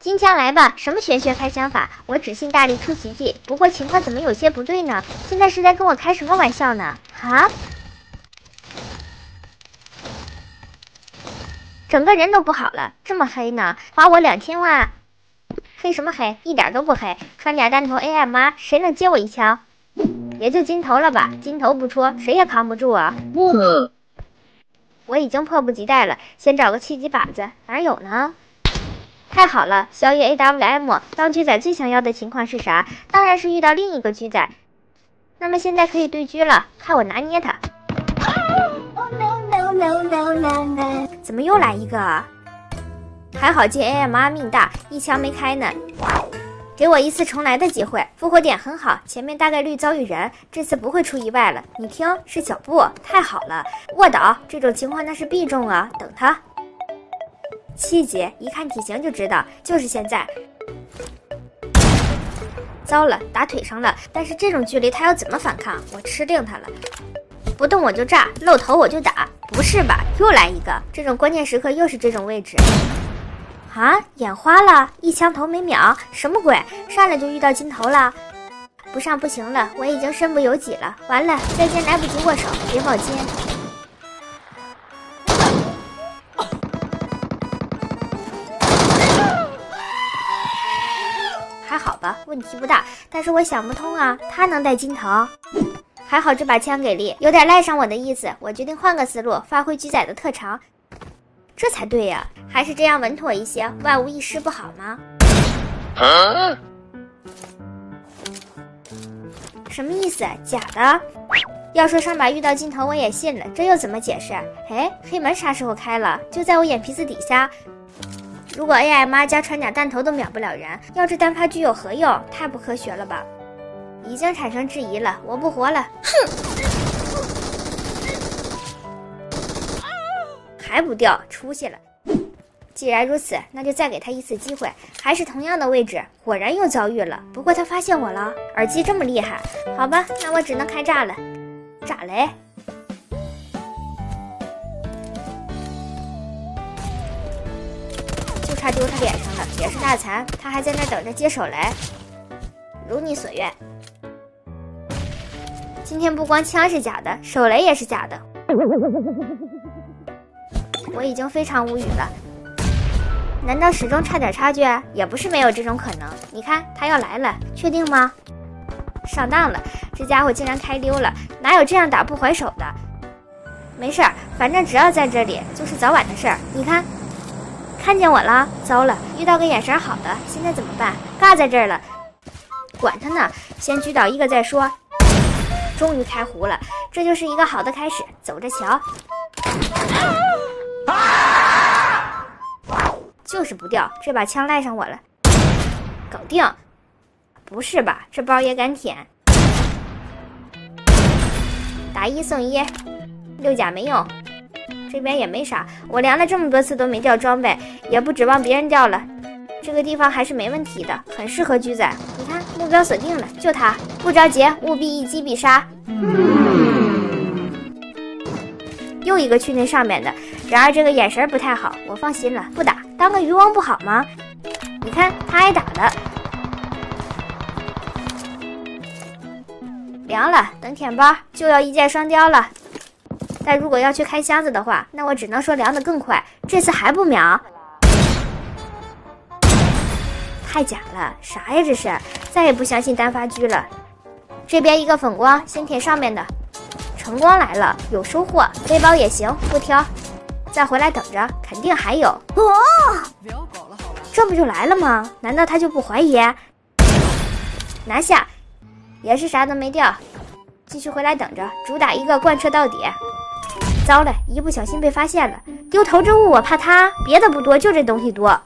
金枪来吧，什么玄学开枪法？我只信大力出奇迹。不过情况怎么有些不对呢？现在是在跟我开什么玩笑呢？啊！整个人都不好了，这么黑呢？花我两千万，黑什么黑？一点都不黑。穿甲弹头 AM 吗？谁能接我一枪？也就金头了吧，金头不出，谁也扛不住啊！我已经迫不及待了，先找个契机靶子，哪有呢？太好了，小野 AWM。当狙仔最想要的情况是啥？当然是遇到另一个狙仔。那么现在可以对狙了，看我拿捏他。怎么又来一个？还好借 AMR 命大，一枪没开呢。给我一次重来的机会，复活点很好，前面大概率遭遇人，这次不会出意外了。你听，是脚步，太好了！卧倒，这种情况那是必中啊！等他，七级，一看体型就知道，就是现在。糟了，打腿上了，但是这种距离他要怎么反抗？我吃定他了，不动我就炸，露头我就打。不是吧？又来一个！这种关键时刻又是这种位置。啊！眼花了，一枪头没秒，什么鬼？上来就遇到金头了，不上不行了，我已经身不由己了。完了，再见来不及握手，别冒尖。好吧，问题不大。但是我想不通啊，他能带金头？还好这把枪给力，有点赖上我的意思。我决定换个思路，发挥狙仔的特长。这才对呀，还是这样稳妥一些，万无一失不好吗？什么意思？假的？要说上把遇到金头我也信了，这又怎么解释？哎，黑门啥时候开了？就在我眼皮子底下。如果 AMR 加穿甲弹头都秒不了人，要这单发狙有何用？太不科学了吧！已经产生质疑了，我不活了！哼。还不掉，出息了！既然如此，那就再给他一次机会，还是同样的位置，果然又遭遇了。不过他发现我了，耳机这么厉害，好吧，那我只能开炸了，炸雷！他丢他脸上了，也是大残，他还在那等着接手雷。如你所愿，今天不光枪是假的，手雷也是假的。我已经非常无语了，难道始终差点差距？也不是没有这种可能。你看他要来了，确定吗？上当了，这家伙竟然开溜了，哪有这样打不还手的？没事儿，反正只要在这里，就是早晚的事儿。你看，看见我了？糟了，遇到个眼神好的，现在怎么办？尬在这儿了，管他呢，先狙倒一个再说。终于开胡了，这就是一个好的开始，走着瞧。就是不掉，这把枪赖上我了，搞定！不是吧，这包也敢舔？打一送一，六甲没用，这边也没啥。我量了这么多次都没掉装备，也不指望别人掉了。这个地方还是没问题的，很适合狙仔。你看，目标锁定了，就他，不着急，务必一击必杀。又一个去那上面的，然而这个眼神不太好，我放心了，不打，当个渔翁不好吗？你看他挨打了，凉了，等舔包就要一箭双雕了。但如果要去开箱子的话，那我只能说凉的更快，这次还不秒，太假了，啥呀这是？再也不相信单发狙了。这边一个粉光，先舔上面的。晨光来了，有收获，背包也行，不挑。再回来等着，肯定还有。哦，这不就来了吗？难道他就不怀疑？拿下，也是啥都没掉。继续回来等着，主打一个贯彻到底。糟了，一不小心被发现了，丢投掷物，我怕他，别的不多，就这东西多。